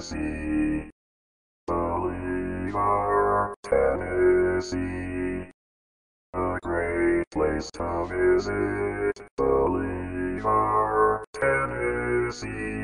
Tennessee. Bolivar, Tennessee. A great place to visit. Bolivar, Tennessee.